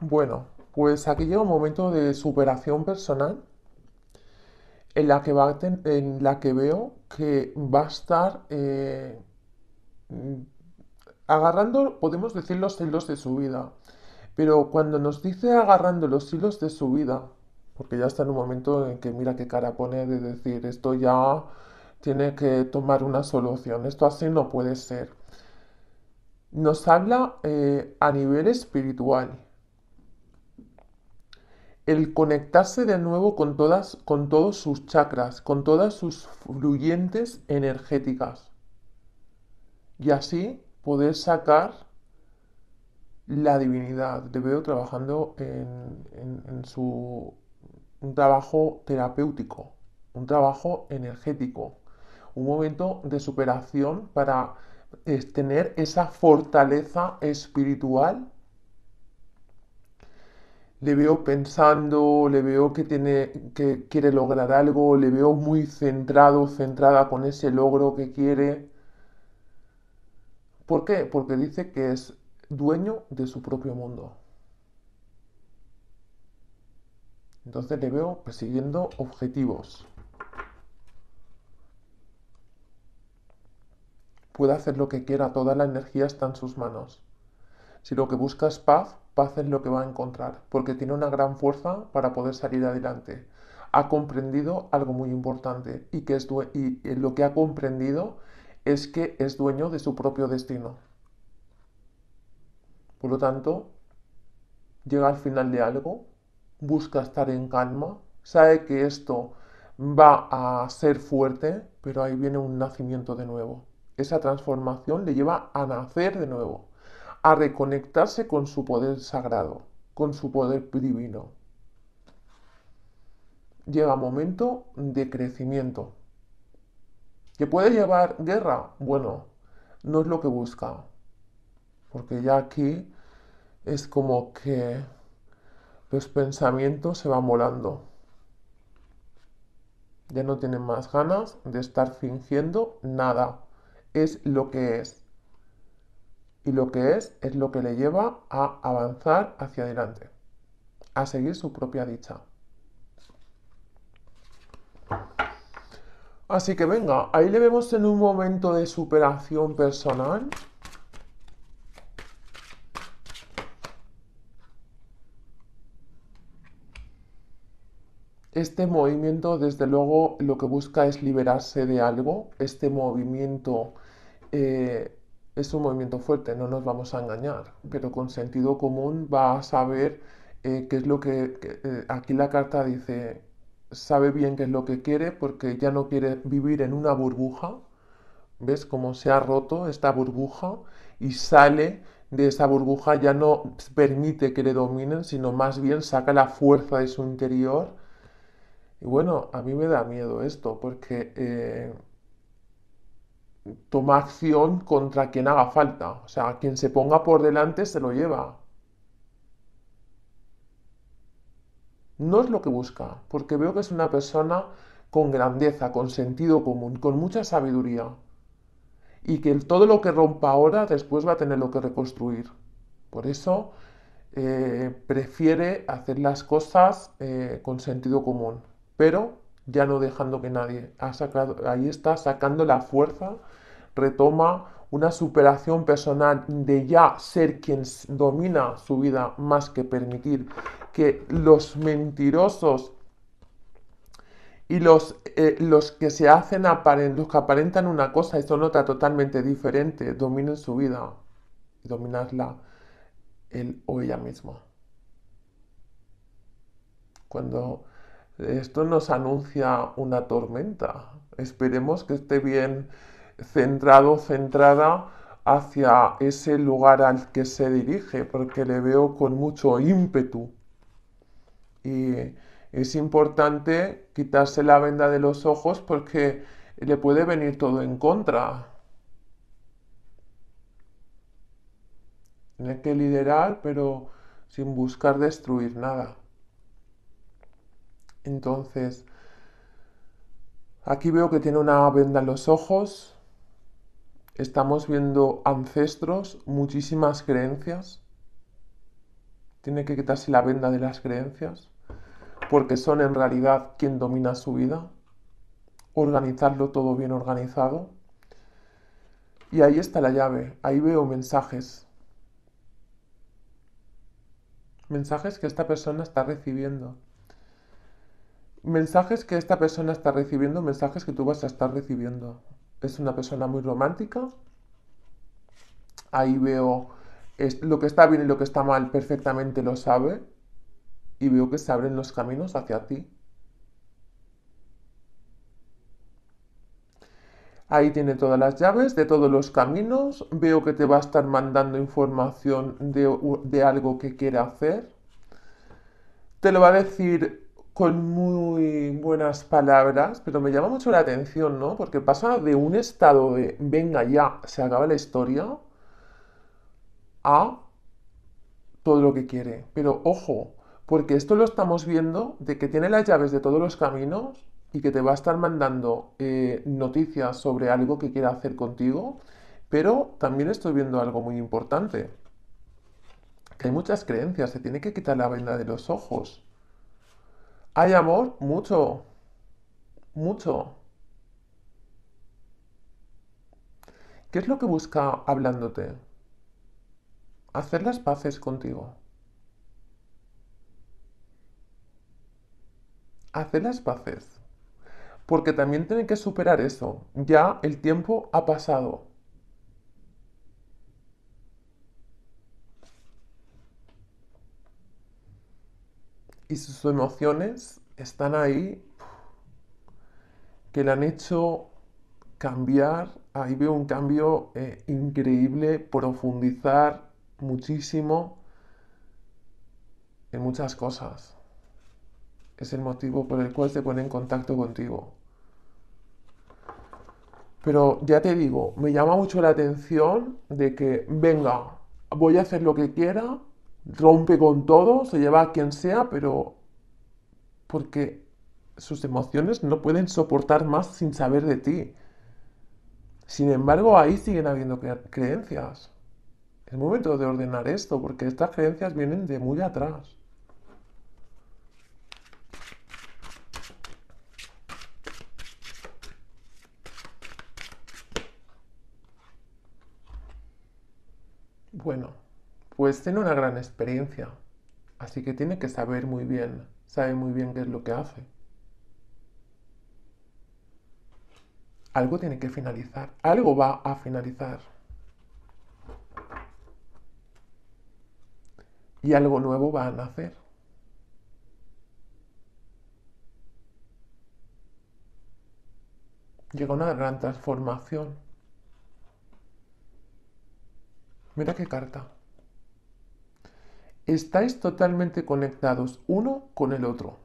Bueno, pues aquí llega un momento de superación personal en la que, va en la que veo que va a estar eh, agarrando, podemos decir, los hilos de su vida. Pero cuando nos dice agarrando los hilos de su vida, porque ya está en un momento en que mira qué cara pone de decir esto ya tiene que tomar una solución, esto así no puede ser. Nos habla eh, a nivel espiritual, el conectarse de nuevo con todas, con todos sus chakras, con todas sus fluyentes energéticas y así poder sacar la divinidad. Le veo trabajando en su un trabajo terapéutico, un trabajo energético, un momento de superación para eh, tener esa fortaleza espiritual Le veo pensando, le veo que tiene, que quiere lograr algo, le veo muy centrado, centrada con ese logro que quiere. ¿Por qué? Porque dice que es dueño de su propio mundo. Entonces le veo persiguiendo objetivos. Puede hacer lo que quiera, toda la energía está en sus manos. Si lo que busca es paz, paz es lo que va a encontrar, porque tiene una gran fuerza para poder salir adelante. Ha comprendido algo muy importante y, que es y eh, lo que ha comprendido es que es dueño de su propio destino. Por lo tanto, llega al final de algo, busca estar en calma, sabe que esto va a ser fuerte, pero ahí viene un nacimiento de nuevo. Esa transformación le lleva a nacer de nuevo, a reconectarse con su poder sagrado, con su poder divino. Llega momento de crecimiento. ¿Que puede llevar guerra? Bueno, no es lo que busca, porque ya aquí es como que los pensamientos se van volando. Ya no tienen más ganas de estar fingiendo nada. Es lo que es. Y lo que es es lo que le lleva a avanzar hacia adelante, a seguir su propia dicha. Así que venga, ahí le vemos en un momento de superación personal. Este movimiento, desde luego, lo que busca es liberarse de algo. Este movimiento eh, es un movimiento fuerte, no nos vamos a engañar, pero con sentido común va a saber eh, qué es lo que, eh, aquí la carta dice, sabe bien qué es lo que quiere porque ya no quiere vivir en una burbuja, ¿ves cómo se ha roto esta burbuja y sale de esa burbuja, ya no permite que le dominen, sino más bien saca la fuerza de su interior. Y bueno, a mí me da miedo esto porque eh, toma acción contra quien haga falta. O sea, quien se ponga por delante se lo lleva. No es lo que busca, porque veo que es una persona con grandeza, con sentido común, con mucha sabiduría. Y que todo lo que rompa ahora después va a tener lo que reconstruir. Por eso eh, prefiere hacer las cosas eh, con sentido común, pero ya no dejando que nadie ha sacado, ahí está sacando la fuerza retoma una superación personal de ya ser quien domina su vida más que permitir que los mentirosos y los, eh, los que se hacen aparen- los que aparentan una cosa y son otra totalmente diferente, dominen su vida y dominarla él o ella misma. Cuando esto nos anuncia una tormenta, esperemos que esté bien centrado, centrada hacia ese lugar al que se dirige, porque le veo con mucho ímpetu. Y es importante quitarse la venda de los ojos porque le puede venir todo en contra. Tiene que liderar, pero sin buscar destruir nada. Entonces, aquí veo que tiene una venda en los ojos. Estamos viendo ancestros, muchísimas creencias. tiene que quitarse la venda de las creencias, porque son en realidad quien domina su vida, organizarlo todo bien organizado. Y ahí está la llave, ahí veo mensajes. Mensajes que esta persona está recibiendo. Mensajes que esta persona está recibiendo, mensajes que tú vas a estar recibiendo. Es una persona muy romántica. Ahí veo lo que está bien y lo que está mal perfectamente lo sabe. Y veo que se abren los caminos hacia ti. Ahí tiene todas las llaves de todos los caminos. Veo que te va a estar mandando información de, de algo que quiere hacer. Te lo va a decir con muy buenas palabras, pero me llama mucho la atención, ¿no? Porque pasa de un estado de venga ya, se acaba la historia, a todo lo que quiere. Pero ojo, porque esto lo estamos viendo de que tiene las llaves de todos los caminos y que te va a estar mandando eh, noticias sobre algo que quiera hacer contigo, pero también estoy viendo algo muy importante, que hay muchas creencias, se tiene que quitar la venda de los ojos. Hay amor, mucho, mucho. ¿Qué es lo que busca hablándote? Hacer las paces contigo. Hacer las paces. Porque también tiene que superar eso. Ya el tiempo ha pasado. Y sus emociones están ahí que le han hecho cambiar, ahí veo un cambio eh, increíble, profundizar muchísimo en muchas cosas. Es el motivo por el cual se pone en contacto contigo. Pero ya te digo, me llama mucho la atención de que, venga, voy a hacer lo que quiera, rompe con todo, se lleva a quien sea, pero porque sus emociones no pueden soportar más sin saber de ti. Sin embargo, ahí siguen habiendo creencias. Es momento de ordenar esto, porque estas creencias vienen de muy atrás. Bueno pues tiene una gran experiencia, así que tiene que saber muy bien, sabe muy bien qué es lo que hace. Algo tiene que finalizar, algo va a finalizar. Y algo nuevo va a nacer. Llega una gran transformación. Mira qué carta estáis totalmente conectados uno con el otro.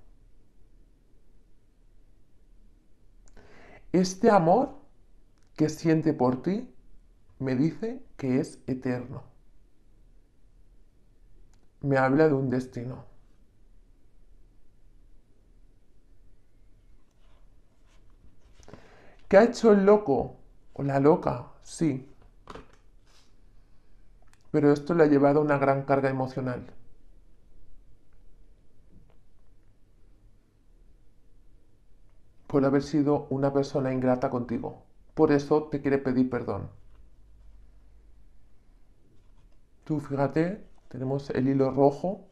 Este amor que siente por ti me dice que es eterno. Me habla de un destino. ¿Qué ha hecho el loco o la loca? Sí, pero esto le ha llevado a una gran carga emocional. Por haber sido una persona ingrata contigo. Por eso te quiere pedir perdón. Tú fíjate, tenemos el hilo rojo.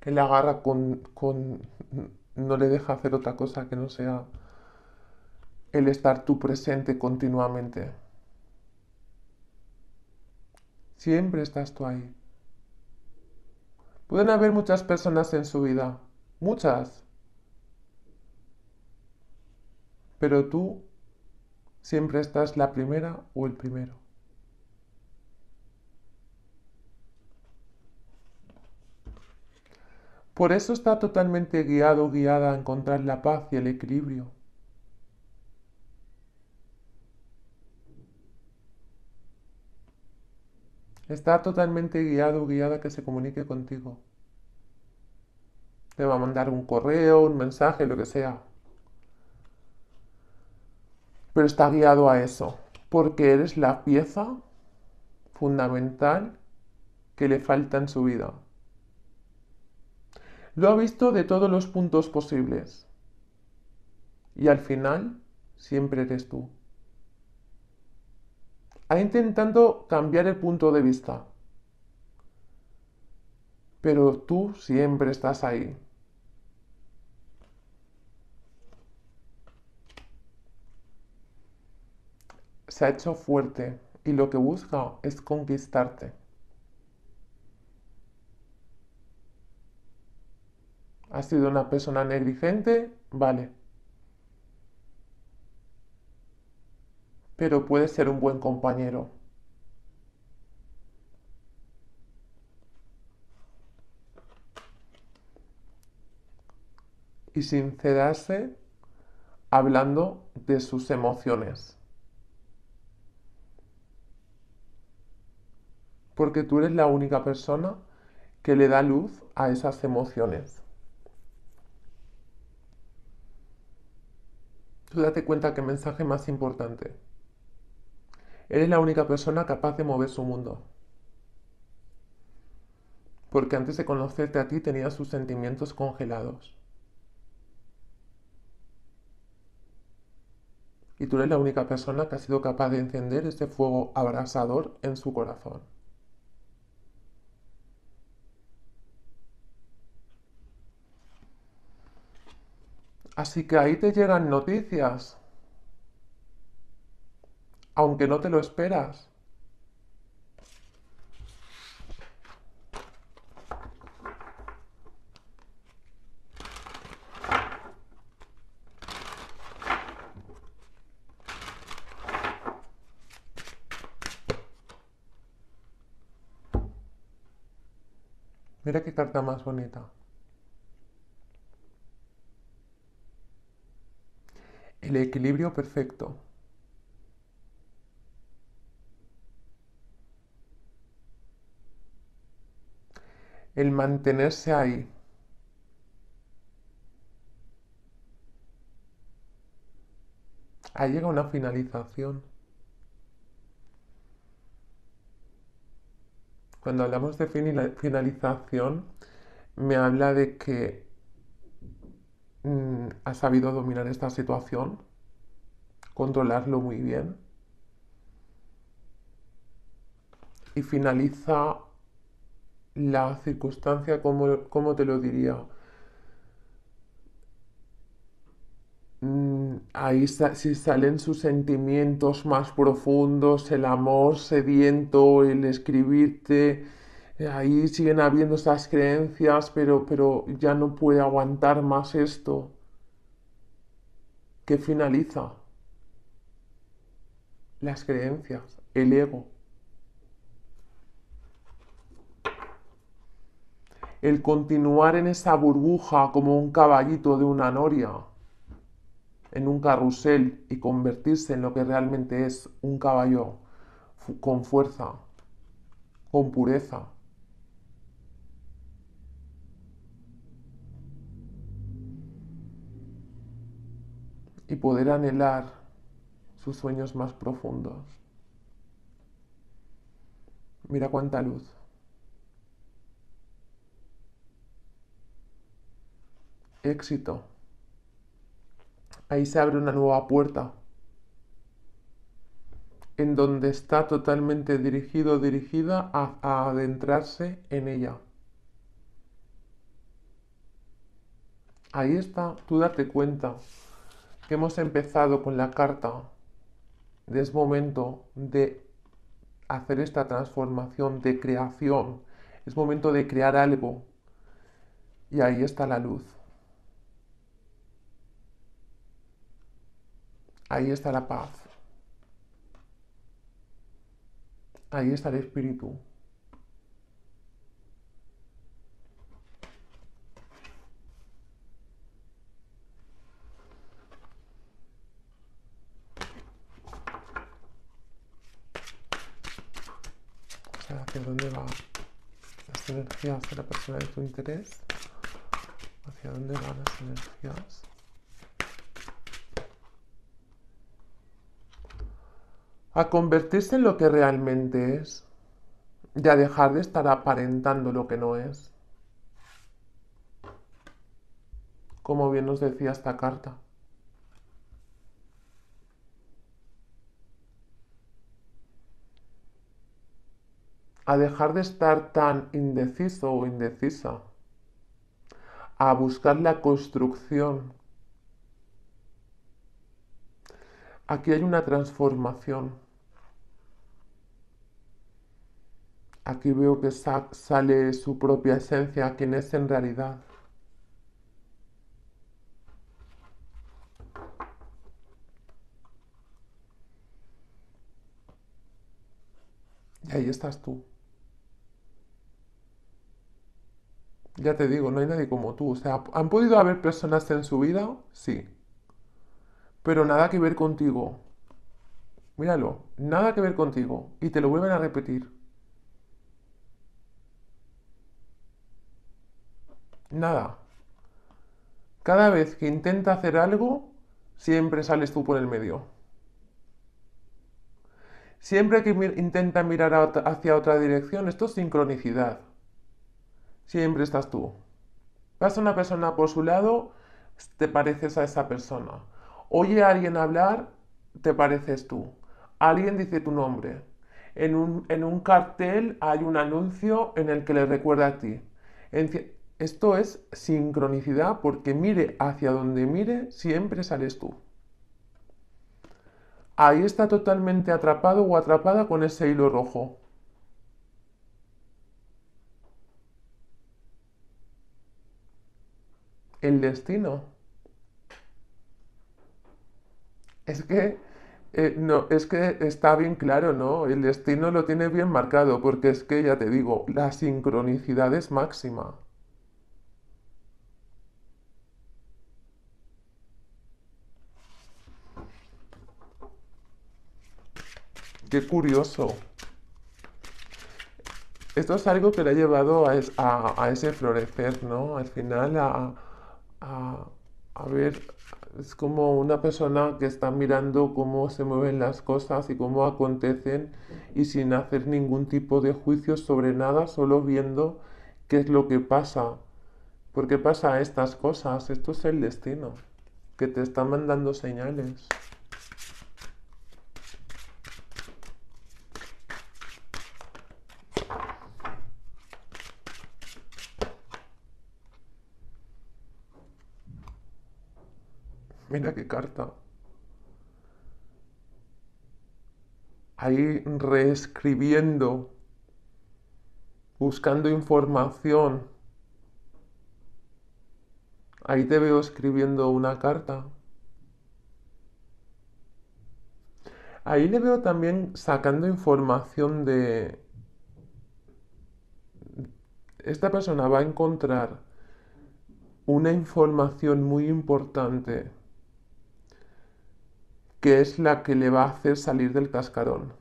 Que le agarra con, con... no le deja hacer otra cosa que no sea el estar tú presente continuamente. Siempre estás tú ahí. Pueden haber muchas personas en su vida, muchas. Pero tú siempre estás la primera o el primero. Por eso está totalmente guiado, guiada a encontrar la paz y el equilibrio. Está totalmente guiado guiada que se comunique contigo. Te va a mandar un correo, un mensaje, lo que sea. Pero está guiado a eso, porque eres la pieza fundamental que le falta en su vida. Lo ha visto de todos los puntos posibles. Y al final, siempre eres tú. Ha intentado cambiar el punto de vista. Pero tú siempre estás ahí. Se ha hecho fuerte y lo que busca es conquistarte. ¿Has sido una persona negligente? Vale. Pero puedes ser un buen compañero. Y sincerarse hablando de sus emociones. Porque tú eres la única persona que le da luz a esas emociones. Tú date cuenta qué mensaje más importante. Eres la única persona capaz de mover su mundo. Porque antes de conocerte a ti tenía sus sentimientos congelados. Y tú eres la única persona que ha sido capaz de encender ese fuego abrasador en su corazón. Así que ahí te llegan noticias, aunque no te lo esperas. Mira qué carta más bonita. el equilibrio perfecto. El mantenerse ahí. Ahí llega una finalización. Cuando hablamos de finalización, me habla de que Mm, ha sabido dominar esta situación, controlarlo muy bien. Y finaliza la circunstancia, como, te lo diría? Mm, ahí si salen sus sentimientos más profundos, el amor sediento, el escribirte, ahí siguen habiendo esas creencias, pero, pero ya no puede aguantar más esto. ¿Qué finaliza? Las creencias, el ego. El continuar en esa burbuja como un caballito de una noria, en un carrusel y convertirse en lo que realmente es un caballo con fuerza, con pureza. y poder anhelar sus sueños más profundos. Mira cuánta luz. Éxito. Ahí se abre una nueva puerta en donde está totalmente dirigido dirigida a, adentrarse en ella. Ahí está, tú date cuenta que hemos empezado con la carta es momento de hacer esta transformación de creación. Es momento de crear algo. Y ahí está la luz. Ahí está la paz. Ahí está el espíritu. hacia dónde van las energías de la persona de tu interés, hacia dónde van las energías. A convertirse en lo que realmente es. y a dejar de estar aparentando lo que no es. Como bien nos decía esta carta. A dejar de estar tan indeciso o indecisa. A buscar la construcción. Aquí hay una transformación. Aquí veo que sale su propia esencia, quien es en realidad. Y ahí estás tú. Ya te digo, no hay nadie como tú. O sea, ¿han podido haber personas en su vida? Sí. Pero nada que ver contigo. Míralo, nada que ver contigo. Y te lo vuelven a repetir. Nada. Cada vez que intenta hacer algo, siempre sales tú por el medio. Siempre que intenta mirar hacia otra dirección, esto es sincronicidad. Siempre estás tú. Pasa una persona por su lado, te pareces a esa persona. Oye a alguien hablar, te pareces tú. Alguien dice tu nombre. En un, en un cartel hay un anuncio en el que le recuerda a ti. Esto es sincronicidad porque mire hacia donde mire, siempre sales tú. Ahí está totalmente atrapado o atrapada con ese hilo rojo. El destino. Es que eh, no, es que está bien claro, ¿no? El destino lo tiene bien marcado, porque es que ya te digo, la sincronicidad es máxima. Qué curioso. Esto es algo que le ha llevado a, ese florecer, ¿no? Al final a, a, ver, es como una persona que está mirando cómo se mueven las cosas y cómo acontecen y sin hacer ningún tipo de juicio sobre nada, solo viendo qué es lo que pasa. ¿Por qué pasa estas cosas? Esto es el destino, que te está mandando señales. Mira qué carta. Ahí reescribiendo, buscando información. Ahí te veo escribiendo una carta. Ahí le veo también sacando información de... Esta persona va a encontrar una información muy importante que es la que le va a hacer salir del cascarón.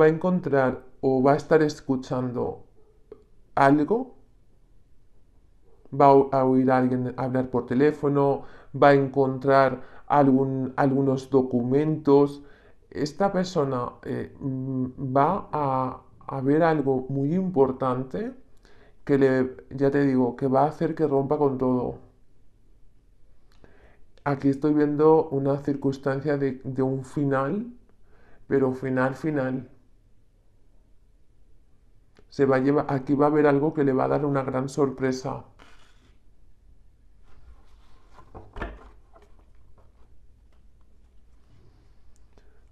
Va a encontrar o va a estar escuchando algo, va a oír a alguien hablar por teléfono, va a encontrar algún, algunos documentos. Esta persona eh, va a, a ver algo muy importante que le, ya te digo, que va a hacer que rompa con todo aquí estoy viendo una circunstancia de, un final, pero final, final. Se va a llevar, aquí va a haber algo que le va a dar una gran sorpresa.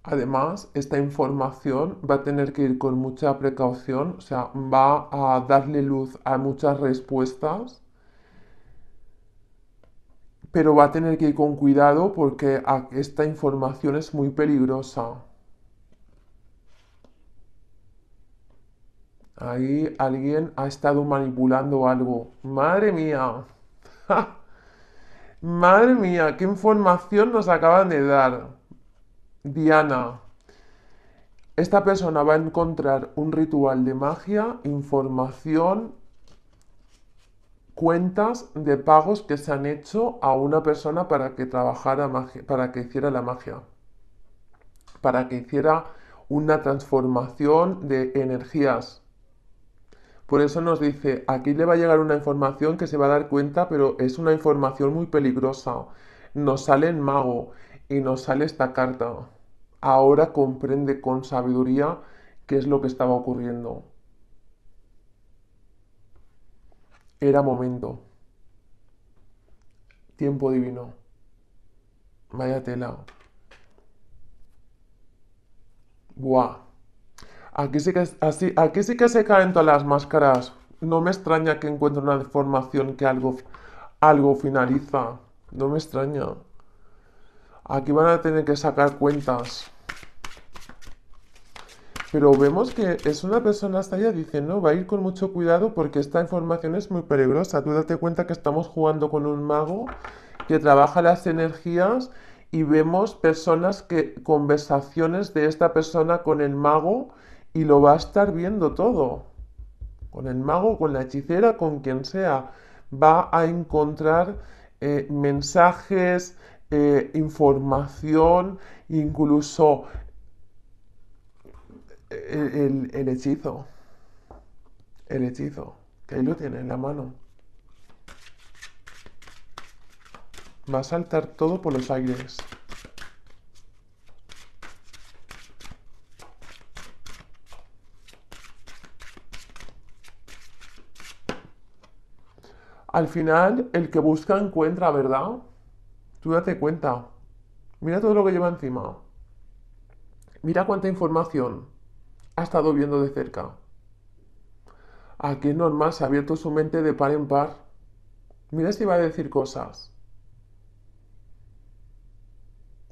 Además, esta información va a tener que ir con mucha precaución, o sea, va a darle luz a muchas respuestas pero va a tener que ir con cuidado porque esta información es muy peligrosa. Ahí alguien ha estado manipulando algo. Madre mía. Madre mía, qué información nos acaban de dar. Diana. Esta persona va a encontrar un ritual de magia, información cuentas de pagos que se han hecho a una persona para que trabajara para que hiciera la magia, para que hiciera una transformación de energías. Por eso nos dice, aquí le va a llegar una información que se va a dar cuenta, pero es una información muy peligrosa. Nos sale en mago y nos sale esta carta. Ahora comprende con sabiduría qué es lo que estaba ocurriendo. Era momento. Tiempo divino. Vaya tela. Buah. Aquí sí, que, aquí sí que se caen todas las máscaras. No me extraña que encuentre una deformación que algo, algo finaliza. No me extraña. Aquí van a tener que sacar cuentas. Pero vemos que es una persona hasta allá, dice, no, va a ir con mucho cuidado porque esta información es muy peligrosa. Tú date cuenta que estamos jugando con un mago que trabaja las energías y vemos personas que, conversaciones de esta persona con el mago y lo va a estar viendo todo. Con el mago, con la hechicera, con quien sea. Va a encontrar eh, mensajes, eh, información, incluso el, el, hechizo. El hechizo. Que ahí lo tiene en la mano. Va a saltar todo por los aires. Al final, el que busca encuentra, ¿verdad? Tú date cuenta. Mira todo lo que lleva encima. Mira cuánta información ha estado viendo de cerca. Aquí es normal, se ha abierto su mente de par en par. Mira si va a decir cosas.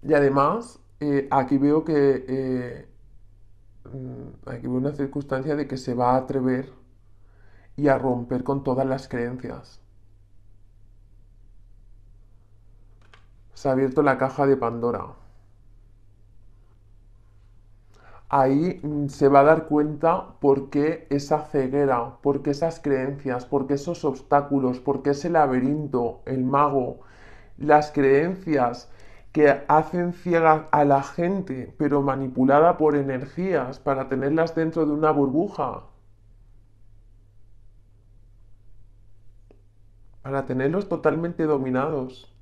Y además, eh, aquí veo que eh, mm, aquí veo una circunstancia de que se va a atrever y a romper con todas las creencias. Se ha abierto la caja de Pandora. Ahí mm, se va a dar cuenta por qué esa ceguera, por qué esas creencias, por qué esos obstáculos, por qué ese laberinto, el mago, las creencias que hacen ciega a la gente, pero manipulada por energías para tenerlas dentro de una burbuja. Para tenerlos totalmente dominados.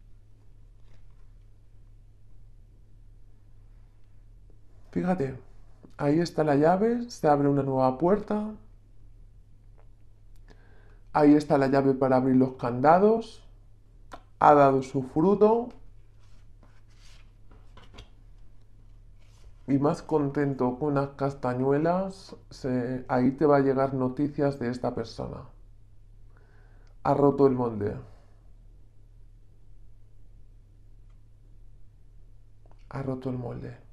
Fíjate, ahí está la llave, se abre una nueva puerta. Ahí está la llave para abrir los candados. Ha dado su fruto. Y más contento con unas castañuelas, ahí te va a llegar noticias de esta persona. Ha roto el molde. Ha roto el molde.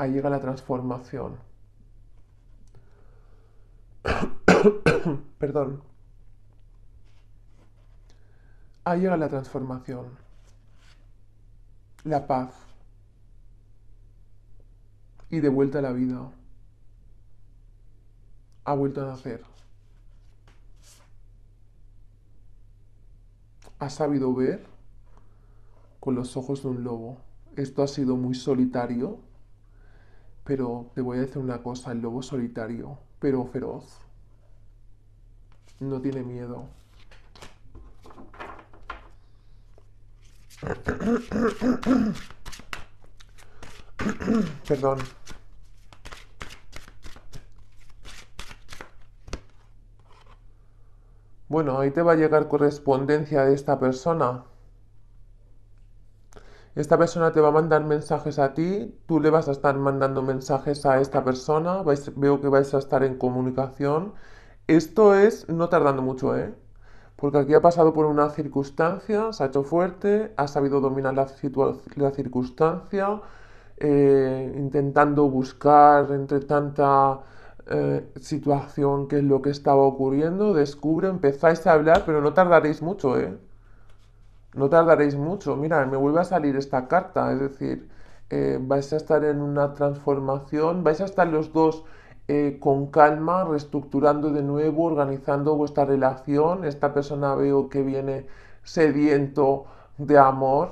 Ahí llega la transformación. Perdón. Ahí llega la transformación. La paz. Y de vuelta a la vida. Ha vuelto a nacer. Ha sabido ver con los ojos de un lobo. Esto ha sido muy solitario pero te voy a decir una cosa, el lobo solitario, pero feroz. No tiene miedo. Perdón. Bueno, ahí te va a llegar correspondencia de esta persona. Esta persona te va a mandar mensajes a ti, tú le vas a estar mandando mensajes a esta persona, veo que vais a estar en comunicación. Esto es no tardando mucho, ¿eh? Porque aquí ha pasado por una circunstancia, se ha hecho fuerte, ha sabido dominar la, circunstancia, eh, intentando buscar entre tanta eh, situación qué es lo que estaba ocurriendo, descubre, empezáis a hablar, pero no tardaréis mucho, ¿eh? No tardaréis mucho. Mira, me vuelve a salir esta carta, es decir, eh, vais a estar en una transformación, vais a estar los dos eh, con calma, reestructurando de nuevo, organizando vuestra relación. Esta persona veo que viene sediento de amor,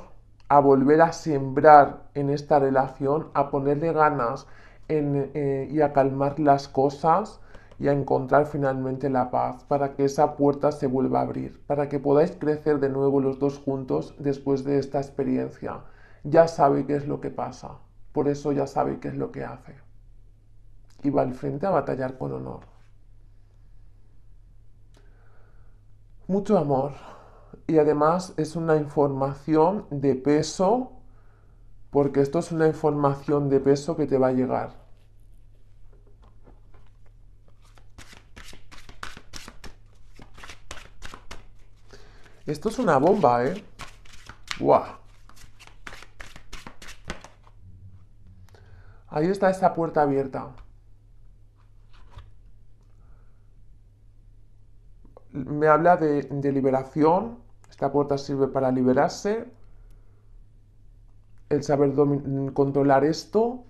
a volver a sembrar en esta relación, a ponerle ganas eh, y a calmar las cosas y a encontrar finalmente la paz, para que esa puerta se vuelva a abrir, para que podáis crecer de nuevo los dos juntos después de esta experiencia. Ya sabe qué es lo que pasa, por eso ya sabe qué es lo que hace. Y va al frente a batallar con honor. Mucho amor. Y además es una información de peso, porque esto es una información de peso que te va a llegar. Esto es una bomba, ¿eh? ¡Guau! Ahí está esa puerta abierta. Me habla de, liberación. Esta puerta sirve para liberarse. El saber controlar esto.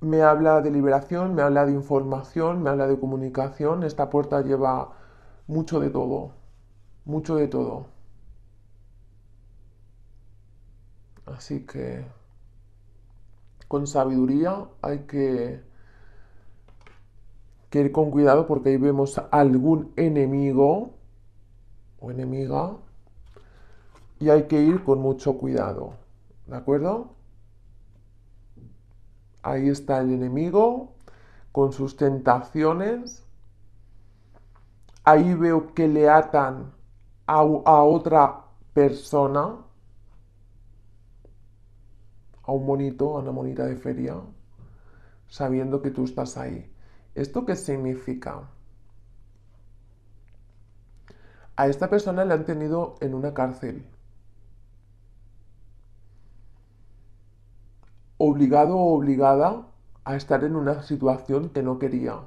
Me habla de liberación, me habla de información, me habla de comunicación. Esta puerta lleva mucho de todo mucho de todo. Así que con sabiduría hay que, ir con cuidado porque ahí vemos algún enemigo o enemiga y hay que ir con mucho cuidado. ¿De acuerdo? Ahí está el enemigo con sus tentaciones. Ahí veo que le atan a, otra persona, a un monito, a una monita de feria, sabiendo que tú estás ahí. ¿Esto qué significa? A esta persona le han tenido en una cárcel. Obligado o obligada a estar en una situación que no quería.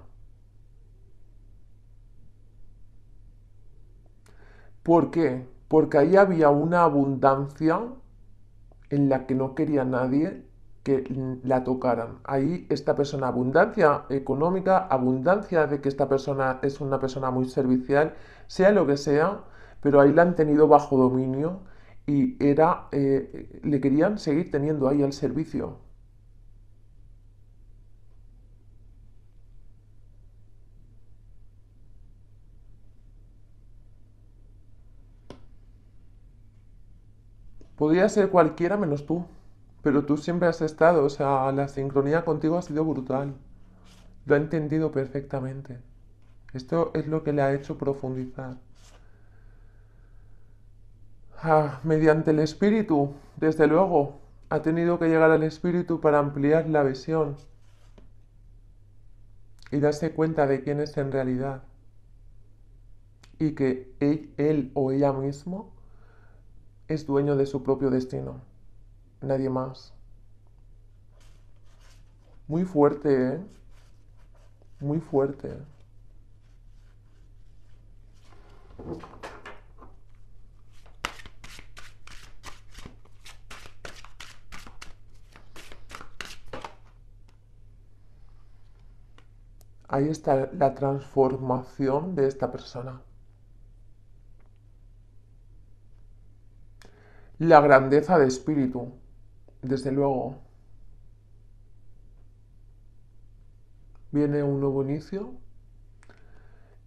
¿Por qué? Porque ahí había una abundancia en la que no quería nadie que la tocaran. Ahí esta persona, abundancia económica, abundancia de que esta persona es una persona muy servicial, sea lo que sea, pero ahí la han tenido bajo dominio y era, eh, le querían seguir teniendo ahí al servicio. Podría ser cualquiera menos tú, pero tú siempre has estado, o sea, la sincronía contigo ha sido brutal. Lo ha entendido perfectamente. Esto es lo que le ha hecho profundizar. Ah, mediante el espíritu, desde luego, ha tenido que llegar al espíritu para ampliar la visión y darse cuenta de quién es en realidad. Y que él, él o ella mismo es dueño de su propio destino, nadie más. Muy fuerte, ¿eh? Muy fuerte. Ahí está la transformación de esta persona. La grandeza de espíritu, desde luego. Viene un nuevo inicio.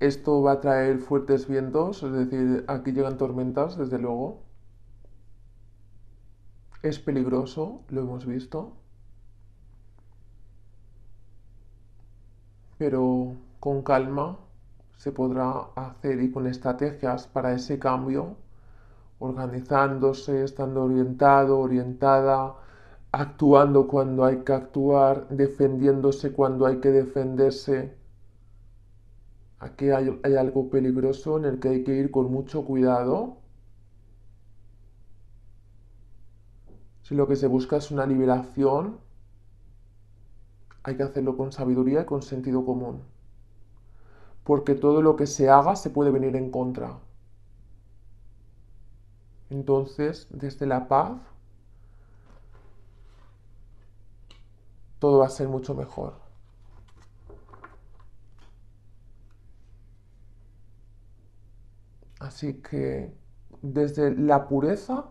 Esto va a traer fuertes vientos, es decir, aquí llegan tormentas, desde luego. Es peligroso, lo hemos visto. Pero con calma se podrá hacer y con estrategias para ese cambio organizándose, estando orientado, orientada, actuando cuando hay que actuar, defendiéndose cuando hay que defenderse. Aquí hay, algo peligroso en el que hay que ir con mucho cuidado. Si lo que se busca es una liberación, hay que hacerlo con sabiduría y con sentido común. Porque todo lo que se haga se puede venir en contra. Entonces, desde la paz, todo va a ser mucho mejor. Así que desde la pureza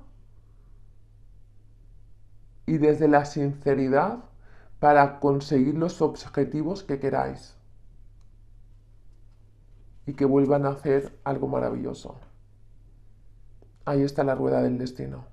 y desde la sinceridad para conseguir los objetivos que queráis y que vuelvan a hacer algo maravilloso. Ahí está la rueda del destino.